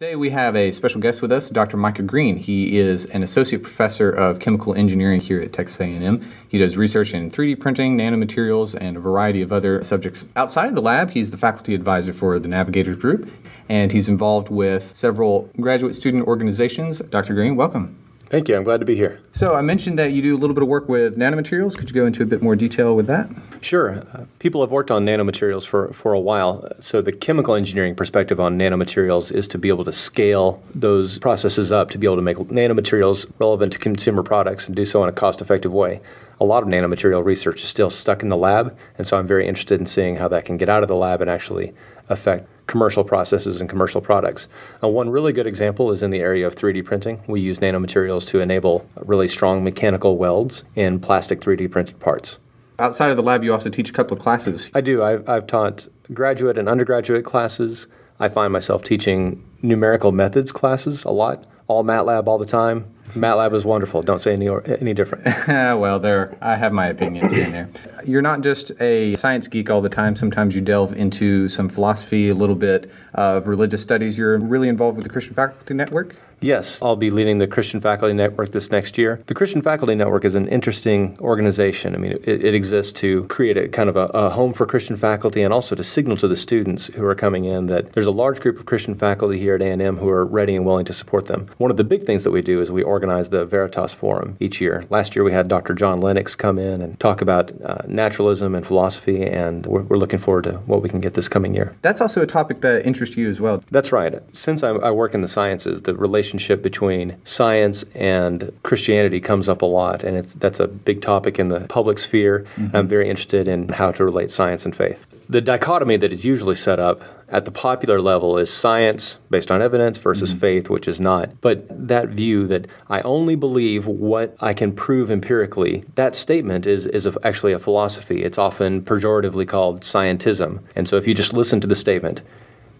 Today we have a special guest with us, Dr. Micah Green. He is an associate professor of chemical engineering here at Texas A&M. He does research in 3D printing, nanomaterials, and a variety of other subjects. Outside of the lab, he's the faculty advisor for the Navigators Group, and he's involved with several graduate student organizations. Dr. Green, welcome. Thank you. I'm glad to be here. So, I mentioned that you do a little bit of work with nanomaterials. Could you go into a bit more detail with that? Sure. Uh, people have worked on nanomaterials for, for a while. So, the chemical engineering perspective on nanomaterials is to be able to scale those processes up to be able to make nanomaterials relevant to consumer products and do so in a cost effective way. A lot of nanomaterial research is still stuck in the lab, and so I'm very interested in seeing how that can get out of the lab and actually affect commercial processes and commercial products. Uh, one really good example is in the area of 3D printing. We use nanomaterials to enable really strong mechanical welds in plastic 3D printed parts. Outside of the lab, you also teach a couple of classes. I do. I've, I've taught graduate and undergraduate classes. I find myself teaching numerical methods classes a lot, all MATLAB all the time. MATLAB is wonderful. Don't say any any different. well, there I have my opinions in there. You're not just a science geek all the time. Sometimes you delve into some philosophy, a little bit of religious studies. You're really involved with the Christian Faculty Network. Yes, I'll be leading the Christian Faculty Network this next year. The Christian Faculty Network is an interesting organization. I mean, it, it exists to create a kind of a, a, home for Christian faculty and also to signal to the students who are coming in that there's a large group of Christian faculty here at A&M who are ready and willing to support them. One of the big things that we do is we organize the Veritas Forum each year. Last year we had Dr. John Lennox come in and talk about uh, naturalism and philosophy, and we're, we're, looking forward to what we can get this coming year. That's also a topic that interests you as well. That's right. Since I, I work in the sciences, the relation relationship between science and Christianity comes up a lot, and it's, that's a big topic in the public sphere. Mm-hmm. I'm very interested in how to relate science and faith. The dichotomy that is usually set up at the popular level is science based on evidence versus mm-hmm. faith, which is not. But that view that I only believe what I can prove empirically, that statement is, is a, actually a philosophy. It's often pejoratively called scientism. And so if you just listen to the statement,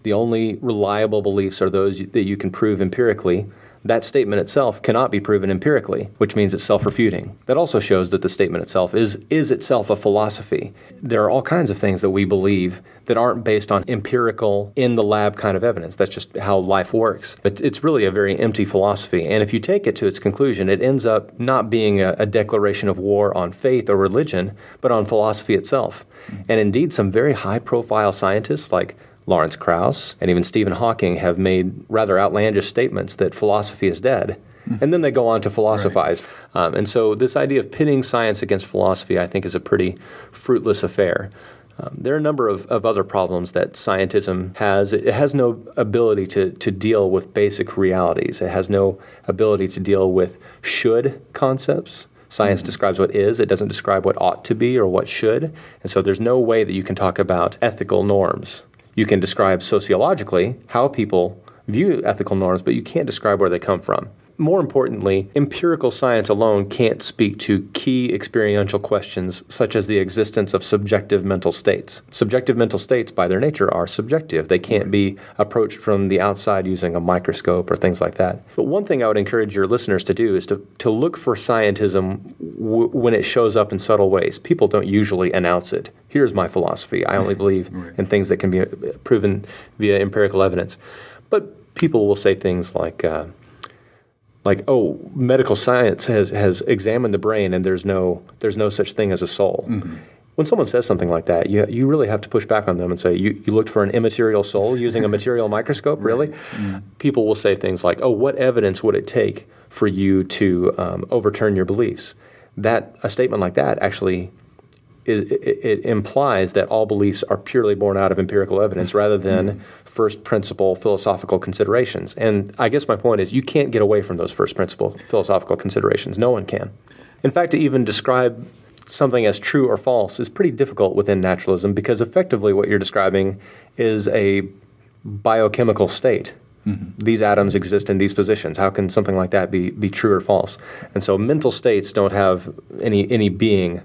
the only reliable beliefs are those that you can prove empirically, that statement itself cannot be proven empirically, which means it's self-refuting. That also shows that the statement itself is is itself a philosophy. There are all kinds of things that we believe that aren't based on empirical in the lab kind of evidence. That's just how life works. But it's really a very empty philosophy. And if you take it to its conclusion, it ends up not being a, a declaration of war on faith or religion, but on philosophy itself. And indeed, some very high profile scientists like Lawrence Krauss and even Stephen Hawking have made rather outlandish statements that philosophy is dead. Mm-hmm. And then they go on to philosophize. Right. Um, and so, this idea of pitting science against philosophy, I think, is a pretty fruitless affair. Um, there are a number of, of other problems that scientism has. It has no ability to, to deal with basic realities, it has no ability to deal with should concepts. Science mm-hmm. describes what is, it doesn't describe what ought to be or what should. And so there's no way that you can talk about ethical norms you can describe sociologically how people view ethical norms, but you can't describe where they come from. More importantly, empirical science alone can't speak to key experiential questions such as the existence of subjective mental states. Subjective mental states, by their nature, are subjective. They can't be approached from the outside using a microscope or things like that. But one thing I would encourage your listeners to do is to, to look for scientism w- when it shows up in subtle ways. People don't usually announce it here's my philosophy. I only believe right. in things that can be uh, proven via empirical evidence. But people will say things like, uh, like, oh, medical science has, has examined the brain and there's no there's no such thing as a soul. Mm-hmm. When someone says something like that, you, you really have to push back on them and say, you, you looked for an immaterial soul using a material microscope? Really? Mm-hmm. People will say things like, oh, what evidence would it take for you to um, overturn your beliefs? That a statement like that actually it, it, implies that all beliefs are purely born out of empirical evidence rather than mm-hmm. First principle philosophical considerations. And I guess my point is you can't get away from those first principle philosophical considerations. No one can. In fact, to even describe something as true or false is pretty difficult within naturalism because effectively what you're describing is a biochemical state. Mm-hmm. These atoms exist in these positions. How can something like that be, be true or false? And so mental states don't have any, any being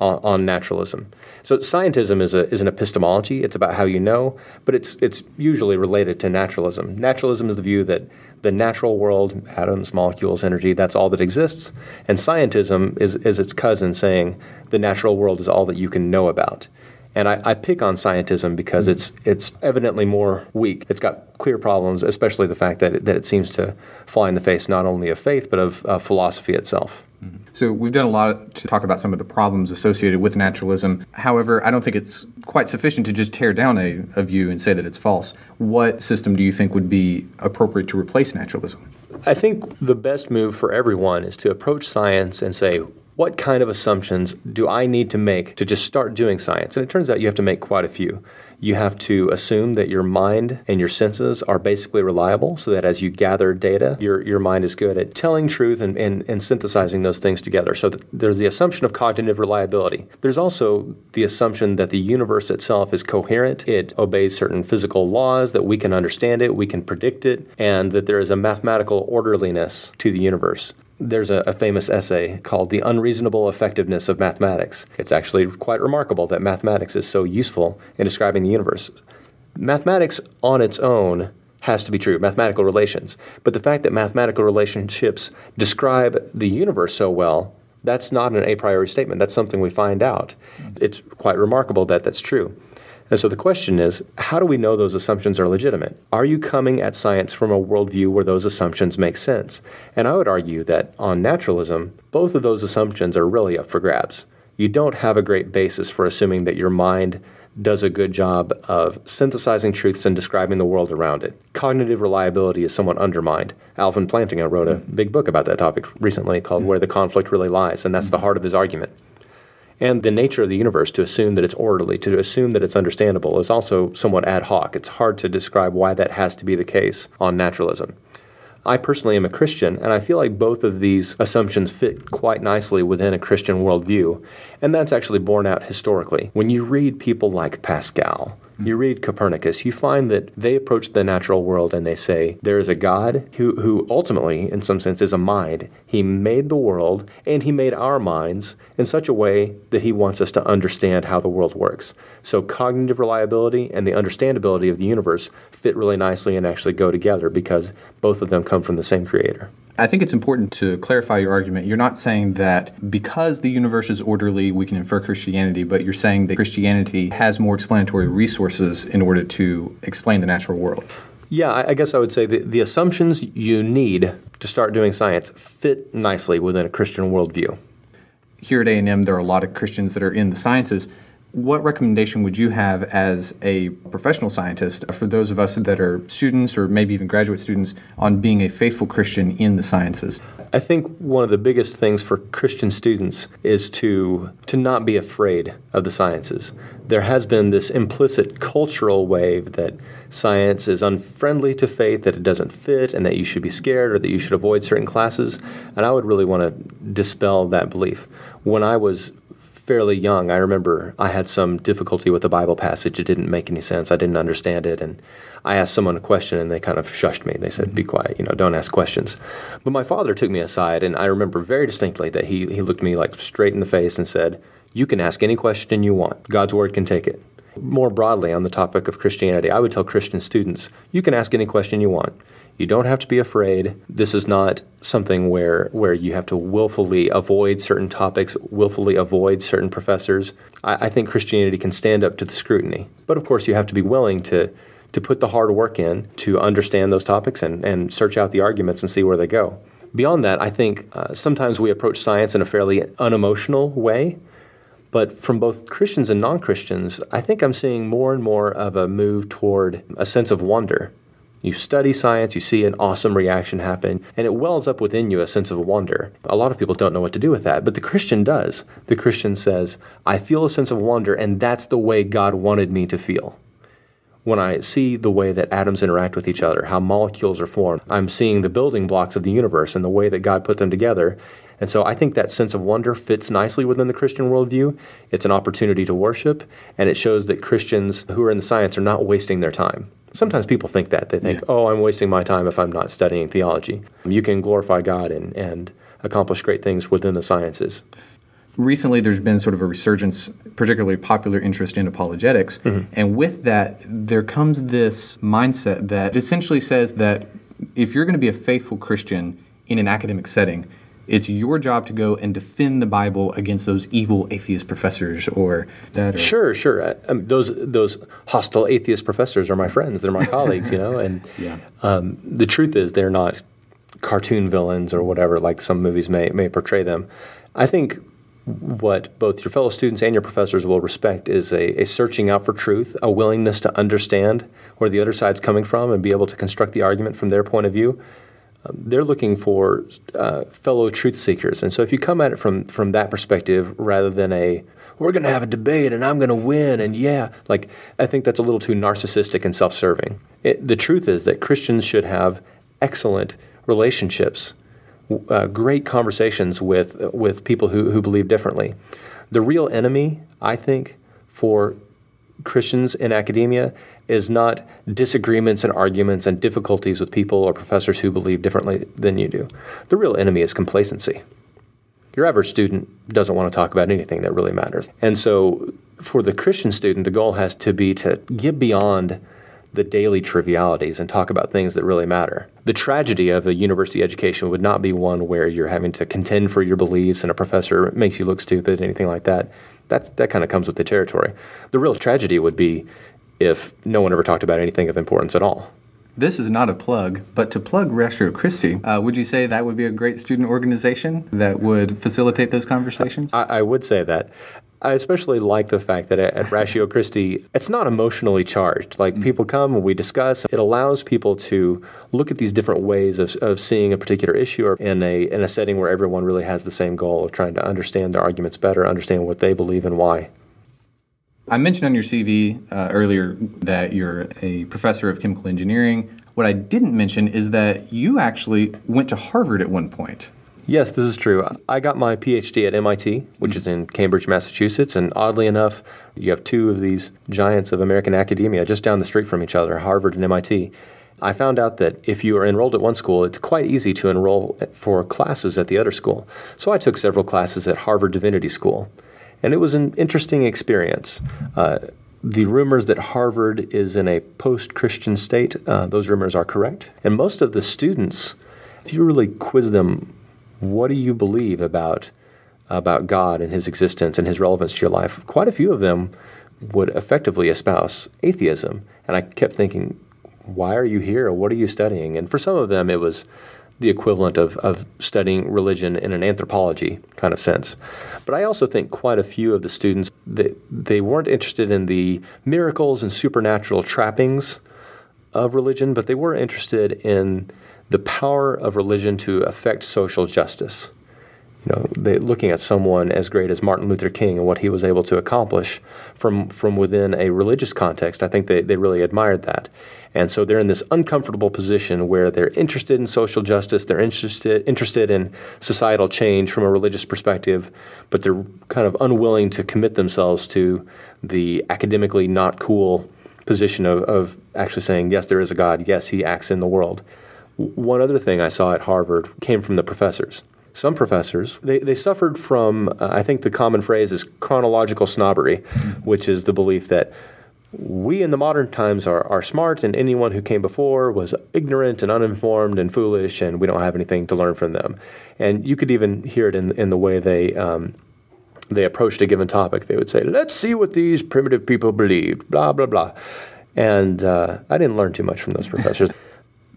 on, on, naturalism. So scientism is, a, is an epistemology. It's about how you know, but it's, it's usually related to naturalism. Naturalism is the view that the natural world, atoms, molecules, energy, that's all that exists. And scientism is, is its cousin saying the natural world is all that you can know about. And I, I pick on scientism because it's it's evidently more weak. It's got clear problems, especially the fact that it, that it seems to fly in the face not only of faith but of uh, philosophy itself. So we've done a lot to talk about some of the problems associated with naturalism. However, I don't think it's quite sufficient to just tear down a, a view and say that it's false. What system do you think would be appropriate to replace naturalism? I think the best move for everyone is to approach science and say, what kind of assumptions do I need to make to just start doing science? And it turns out you have to make quite a few you have to assume that your mind and your senses are basically reliable so that as you gather data, your, your mind is good at telling truth and, and, and synthesizing those things together. So there's the assumption of cognitive reliability. There's also the assumption that the universe itself is coherent, it obeys certain physical laws, that we can understand it, we can predict it, and that there is a mathematical orderliness to the universe there's a, a, famous essay called The Unreasonable Effectiveness of Mathematics. It's actually quite remarkable that mathematics is so useful in describing the universe. Mathematics on its own has to be true, mathematical relations. But the fact that mathematical relationships describe the universe so well, that's not an a priori statement. That's something we find out. It's quite remarkable that that's true. And so the question is how do we know those assumptions are legitimate? Are you coming at science from a worldview where those assumptions make sense? And I would argue that on naturalism, both of those assumptions are really up for grabs. You don't have a great basis for assuming that your mind does a good job of synthesizing truths and describing the world around it. Cognitive reliability is somewhat undermined. Alvin Plantinga wrote a hmm. big book about that topic recently called hmm. Where the Conflict Really Lies, and that's the hmm. heart of his argument and the nature of the universe to assume that it's orderly, to assume that it's understandable, is also somewhat ad hoc. It's hard to describe why that has to be the case on naturalism. I personally am a Christian, and I feel like both of these assumptions fit quite nicely within a Christian worldview, and that's actually borne out historically. When you read people like Pascal, you read Copernicus, you find that they approach the natural world and they say, there is a God who, who ultimately, in some sense, is a mind. He made the world and he made our minds in such a way that he wants us to understand how the world works. So, cognitive reliability and the understandability of the universe fit really nicely and actually go together because both of them come from the same creator. I think it's important to clarify your argument. You're not saying that because the universe is orderly, we can infer Christianity, but you're saying that Christianity has more explanatory resources in order to explain the natural world. Yeah, I guess I would say the, the assumptions you need to start doing science fit nicely within a Christian worldview. Here at A&M, there are a lot of Christians that are in the sciences. What recommendation would you have as a professional scientist for those of us that are students or maybe even graduate students on being a faithful Christian in the sciences? I think one of the biggest things for Christian students is to to not be afraid of the sciences. There has been this implicit cultural wave that science is unfriendly to faith, that it doesn't fit, and that you should be scared or that you should avoid certain classes. And I would really want to dispel that belief. When I was fairly young, I remember I had some difficulty with the Bible passage. It didn't make any sense. I didn't understand it. And I asked someone a question and they kind of shushed me. They said, mm-hmm. Be quiet, you know, don't ask questions. But my father took me aside and I remember very distinctly that he, he looked me like straight in the face and said, You can ask any question you want. God's word can take it. More broadly on the topic of Christianity, I would tell Christian students, You can ask any question you want. You don't have to be afraid. This is not something where where you have to willfully avoid certain topics, willfully avoid certain professors. I, I think Christianity can stand up to the scrutiny. But of course, you have to be willing to to put the hard work in to understand those topics and, and search out the arguments and see where they go. Beyond that, I think uh, sometimes we approach science in a fairly unemotional way. But from both Christians and non Christians, I think I'm seeing more and more of a move toward a sense of wonder you study science, you see an awesome reaction happen, and it wells up within you a sense of wonder. A lot of people don't know what to do with that, but the Christian does. The Christian says, I feel a sense of wonder, and that's the way God wanted me to feel. When I see the way that atoms interact with each other, how molecules are formed, I'm seeing the building blocks of the universe and the way that God put them together. And so I think that sense of wonder fits nicely within the Christian worldview. It's an opportunity to worship, and it shows that Christians who are in the science are not wasting their time. Sometimes people think that. They think, yeah. oh, I'm wasting my time if I'm not studying theology. You can glorify God and, and accomplish great things within the sciences. Recently, there's been sort of a resurgence, particularly popular interest in apologetics. Mm-hmm. And with that, there comes this mindset that essentially says that if you're going to be a faithful Christian in an academic setting, it's your job to go and defend the Bible against those evil atheist professors or that. Or sure, sure. Um, those those hostile atheist professors are my friends. They're my colleagues, you know. And yeah. um, the truth is, they're not cartoon villains or whatever like some movies may may portray them. I think what both your fellow students and your professors will respect is a, a, searching out for truth, a willingness to understand where the other side's coming from and be able to construct the argument from their point of view. Um, they're looking for uh, fellow truth seekers. And so if you come at it from, from that perspective rather than a, we're going to have a debate and I'm going to win, and yeah, like, I think that's a little too narcissistic and self serving. The truth is that Christians should have excellent relationships uh, great conversations with with people who, who believe differently. The real enemy, I think, for Christians in academia is not disagreements and arguments and difficulties with people or professors who believe differently than you do. The real enemy is complacency. Your average student doesn't want to talk about anything that really matters. And so for the Christian student, the goal has to be to get beyond the daily trivialities and talk about things that really matter. The tragedy of a university education would not be one where you're having to contend for your beliefs and a professor makes you look stupid, anything like that. That, that kind of comes with the territory. The real tragedy would be if no one ever talked about anything of importance at all. This is not a plug, but to plug Ratio Christi, uh, would you say that would be a great student organization that would facilitate those conversations? I, I would say that. I especially like the fact that at, Ratio Christi, it's not emotionally charged. Like mm-hmm. people come and we discuss. It allows people to look at these different ways of, of seeing a particular issue or in a in a setting where everyone really has the same goal of trying to understand their arguments better, understand what they believe and why. I mentioned on your CV uh, earlier that you're a professor of chemical engineering. What I didn't mention is that you actually went to Harvard at one point. Yes, this is true. I got my PhD at MIT, which is in Cambridge, Massachusetts, and oddly enough, you have two of these giants of American academia just down the street from each other, Harvard and MIT. I found out that if you are enrolled at one school, it's quite easy to enroll for classes at the other school. So I took several classes at Harvard Divinity School, and it was an interesting experience. Uh, the rumors that Harvard is in a post Christian state, uh, those rumors are correct. And most of the students, if you really quiz them what do you believe about about God and His existence and His relevance to your life? Quite a few of them would effectively espouse atheism, and I kept thinking, why are you here? What are you studying? And for some of them, it was the equivalent of, of studying religion in an anthropology kind of sense. But I also think quite a few of the students they, they weren't interested in the miracles and supernatural trappings of religion, but they were interested in the power of religion to affect social justice. You know, they, looking at someone as great as Martin Luther King and what he was able to accomplish from from within a religious context, I think they, they really admired that. And so they're in this uncomfortable position where they're interested in social justice, they're interested interested in societal change from a religious perspective, but they're kind of unwilling to commit themselves to the academically not cool position of, of actually saying, yes, there is a God, yes, he acts in the world. One other thing I saw at Harvard came from the professors. Some professors, they, they suffered from, uh, I think the common phrase is chronological snobbery, which is the belief that we in the modern times are, are smart and anyone who came before was ignorant and uninformed and foolish and we don't have anything to learn from them. And you could even hear it in, in the way they, um, they approached a given topic. They would say, let's see what these primitive people believed, blah, blah, blah. And uh, I didn't learn too much from those professors.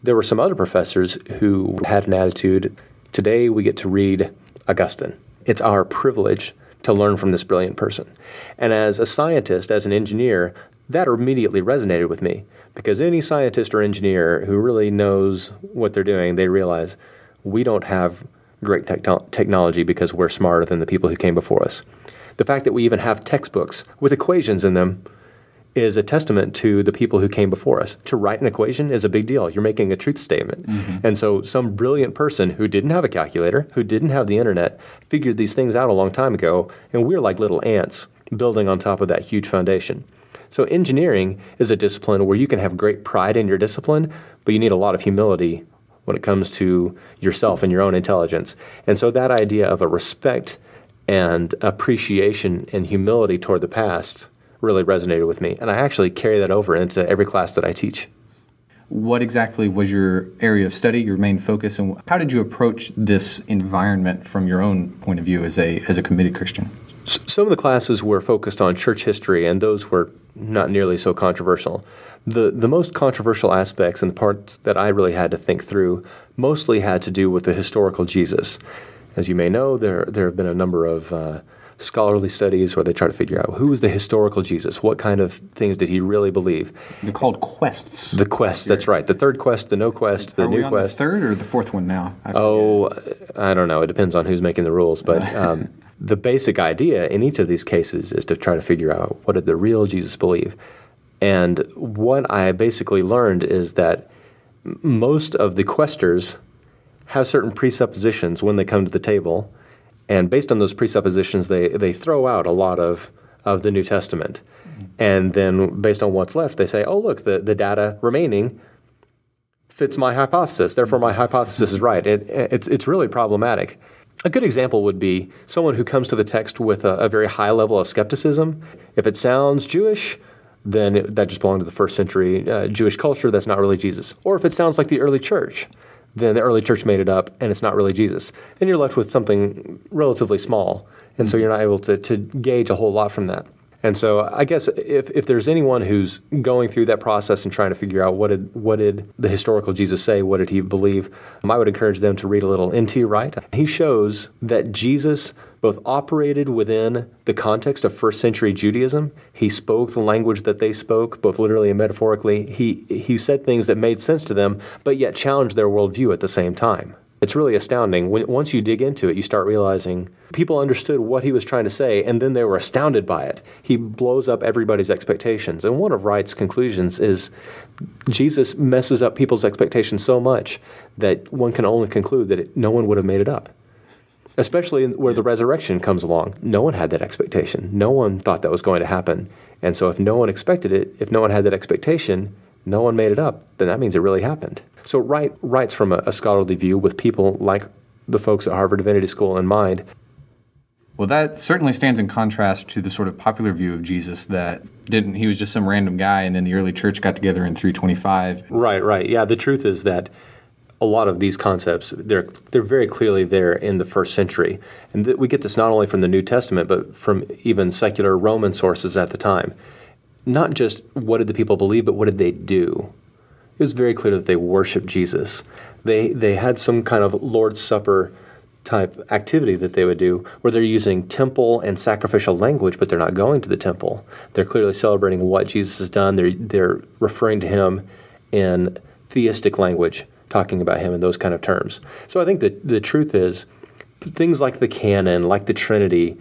There were some other professors who had an attitude today we get to read Augustine. It's our privilege to learn from this brilliant person. And as a scientist, as an engineer, that immediately resonated with me because any scientist or engineer who really knows what they're doing, they realize we don't have great technology because we're smarter than the people who came before us. The fact that we even have textbooks with equations in them is a testament to the people who came before us. To write an equation is a big deal. You're making a truth statement. Mm-hmm. And so, some brilliant person who didn't have a calculator, who didn't have the internet, figured these things out a long time ago, and we're like little ants building on top of that huge foundation. So, engineering is a discipline where you can have great pride in your discipline, but you need a lot of humility when it comes to yourself and your own intelligence. And so, that idea of a respect and appreciation and humility toward the past really resonated with me. And I actually carry that over into every class that I teach. What exactly was your area of study, your main focus, and how did you approach this environment from your own point of view as a as a committed Christian? Some of the classes were focused on church history, and those were not nearly so controversial. The, the most controversial aspects and the parts that I really had to think through mostly had to do with the historical Jesus. As you may know, there, there have been a number of uh, scholarly studies where they try to figure out who was the historical Jesus? What kind of things did he really believe? They're called quests. The quest, that's right. The third quest, the no quest, the Are new we on quest. the third or the fourth one now? I. Oh, I don't know. It depends on who's making the rules. But um, the basic idea in each of these cases is to try to figure out what did the real Jesus believe. And what I basically learned is that most of the questers have certain presuppositions when they come to the table. And based on those presuppositions, they, they throw out a lot of, of the New Testament. And then based on what's left, they say, oh, look, the, the data remaining fits my hypothesis. Therefore, my hypothesis is right. It, it's, it's really problematic. A good example would be someone who comes to the text with a, a very high level of skepticism. If it sounds Jewish, then it, that just belonged to the first century uh, Jewish culture. That's not really Jesus. Or if it sounds like the early church, then the early church made it up and it's not really Jesus. And you're left with something relatively small. And so you're not able to, to gauge a whole lot from that. And so I guess if, if there's anyone who's going through that process and trying to figure out what did what did the historical Jesus say, what did he believe, um, I would encourage them to read a little N.T. Wright. He shows that Jesus both operated within the context of first century Judaism. He spoke the language that they spoke, both literally and metaphorically. He he said things that made sense to them, but yet challenged their worldview at the same time. It's really astounding. When, once you dig into it, you start realizing people understood what he was trying to say, and then they were astounded by it. He blows up everybody's expectations. And one of Wright's conclusions is Jesus messes up people's expectations so much that one can only conclude that it, no one would have made it up. Especially where the resurrection comes along. No one had that expectation. No one thought that was going to happen. And so, if no one expected it, if no one had that expectation, no one made it up, then that means it really happened. So Wright writes from a, a scholarly view with people like the folks at Harvard Divinity School in mind. Well, that certainly stands in contrast to the sort of popular view of Jesus that didn't he was just some random guy, and then the early church got together in 325. Right, right. Yeah, the truth is that a lot of these concepts they're they're very clearly there in the first century, and we get this not only from the New Testament but from even secular Roman sources at the time. Not just what did the people believe, but what did they do? It was very clear that they worshiped Jesus. They they had some kind of Lord's Supper type activity that they would do where they're using temple and sacrificial language, but they're not going to the temple. They're clearly celebrating what Jesus has done. They're they're referring to him in theistic language, talking about him in those kind of terms. So I think that the truth is things like the canon, like the Trinity,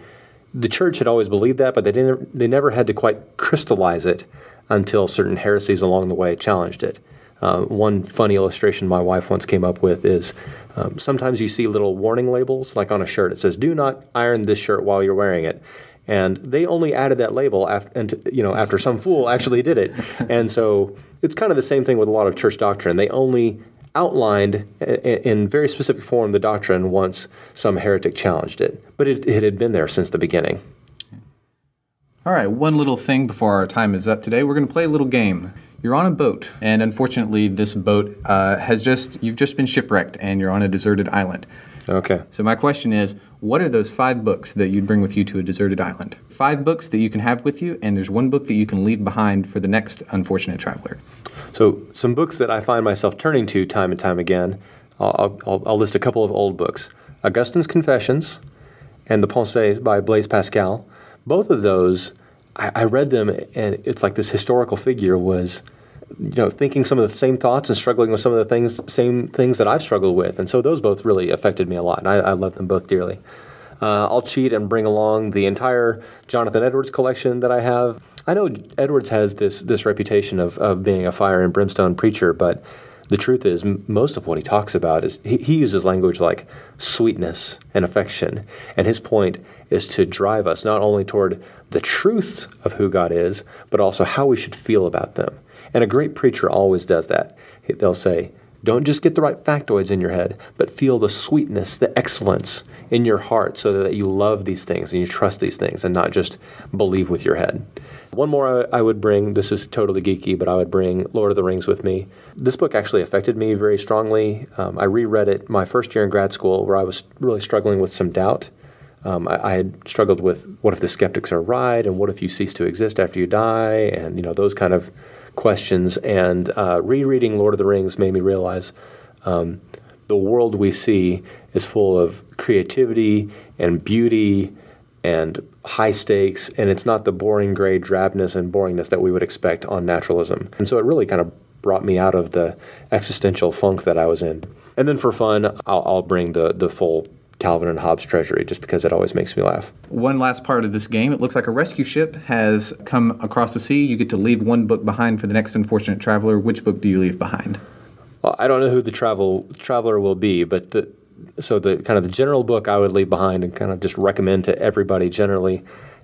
the church had always believed that, but they didn't they never had to quite crystallize it until certain heresies along the way challenged it. Uh, one funny illustration my wife once came up with is um, sometimes you see little warning labels, like on a shirt. It says, "Do not iron this shirt while you're wearing it." And they only added that label after, and you know, after some fool actually did it. And so it's kind of the same thing with a lot of church doctrine. They only outlined in very specific form the doctrine once some heretic challenged it, but it, it had been there since the beginning. All right, one little thing before our time is up today. We're going to play a little game. You're on a boat, and unfortunately, this boat uh, has just, you've just been shipwrecked and you're on a deserted island. Okay. So, my question is what are those five books that you'd bring with you to a deserted island? Five books that you can have with you, and there's one book that you can leave behind for the next unfortunate traveler. So, some books that I find myself turning to time and time again, I'll, I'll, I'll list a couple of old books Augustine's Confessions and The Pensées by Blaise Pascal. Both of those, I, I read them, and it's like this historical figure was you know, thinking some of the same thoughts and struggling with some of the things, same things that I've struggled with. And so those both really affected me a lot, and I, I love them both dearly. Uh, I'll cheat and bring along the entire Jonathan Edwards collection that I have. I know Edwards has this this reputation of, of being a fire and brimstone preacher, but the truth is, m- most of what he talks about is he, he uses language like sweetness and affection, and his point is to drive us not only toward the truths of who God is, but also how we should feel about them. And a great preacher always does that. They'll say, don't just get the right factoids in your head, but feel the sweetness, the excellence in your heart so that you love these things and you trust these things and not just believe with your head. One more I would bring, this is totally geeky, but I would bring Lord of the Rings with me. This book actually affected me very strongly. Um, I reread it my first year in grad school where I was really struggling with some doubt. Um, I, I, had struggled with what if the skeptics are right and what if you cease to exist after you die and you know those kind of questions. And uh, rereading Lord of the Rings made me realize um, the world we see is full of creativity and beauty and high stakes, and it's not the boring gray drabness and boringness that we would expect on naturalism. And so it really kind of brought me out of the existential funk that I was in. And then for fun, I'll, I'll bring the, the full Calvin and Hobbes treasury just because it always makes me laugh. One last part of this game it looks like a rescue ship has come across the sea. You get to leave one book behind for the next unfortunate traveler. Which book do you leave behind? Well, I don't know who the travel traveler will be, but the so the kind of the general book I would leave behind and kind of just recommend to everybody generally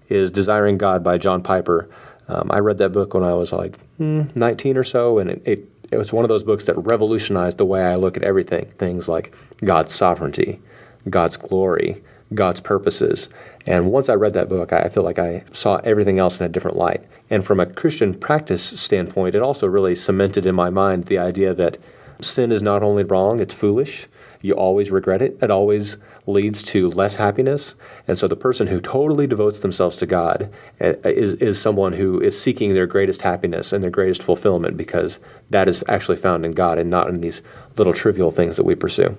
is Desiring God by John Piper. Um, I read that book when I was like hmm, 19 or so, and it, it, it was one of those books that revolutionized the way I look at everything. Things like God's sovereignty, God's glory, God's purposes. And once I read that book, I feel like I saw everything else in a different light. And from a Christian practice standpoint, it also really cemented in my mind the idea that sin is not only wrong, it's foolish you always regret it. It always leads to less happiness. And so the person who totally devotes themselves to God uh, is, is someone who is seeking their greatest happiness and their greatest fulfillment because that is actually found in God and not in these little trivial things that we pursue.